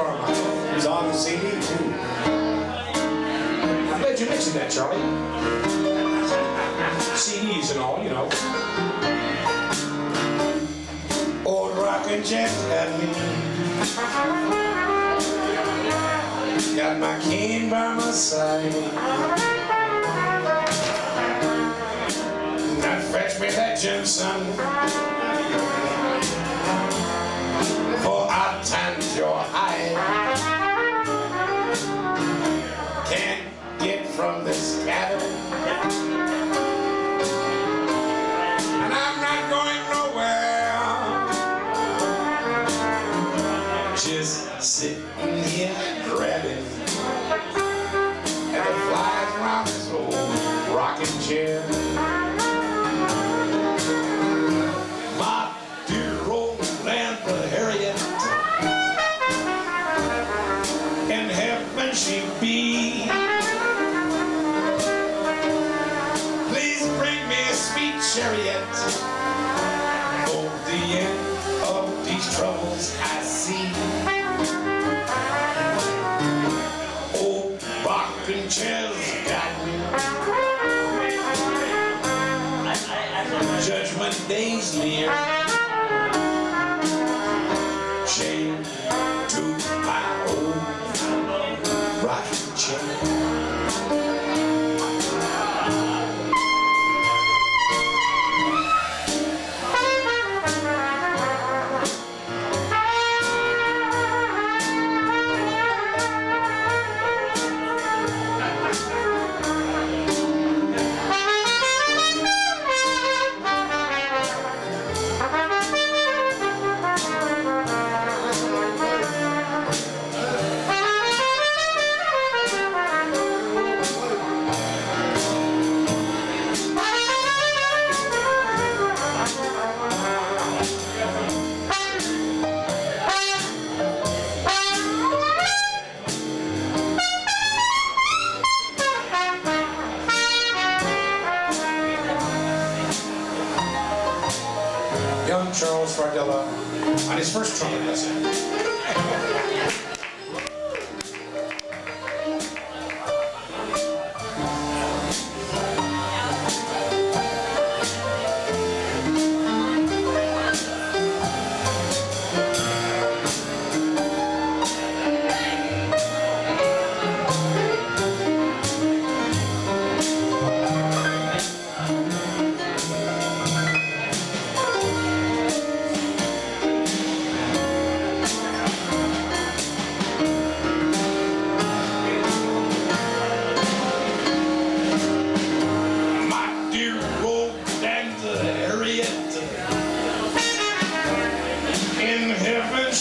Carmichael. He's on the CD too. I'm glad you mentioned that, Charlie. CDs and all, you know. Old rockin' jet got me. Got my cane by my side. Now fetch me that Jimson. For from this cabin. And I'm not going nowhere. Just sitting chariot. For the end of these troubles I see. Old rocking chairs got me. Judgment day's near. Chain to my old rocking chair. Charles Fardella on his first trumpet lesson.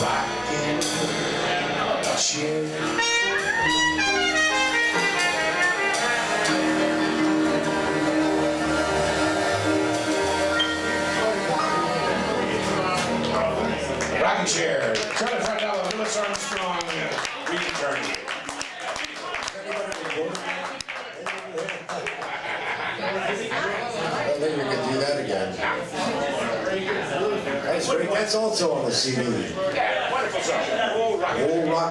rocking chair. Charlie Fardella, Louis Armstrong. I think we can do that again. That's. That's also on the CD. All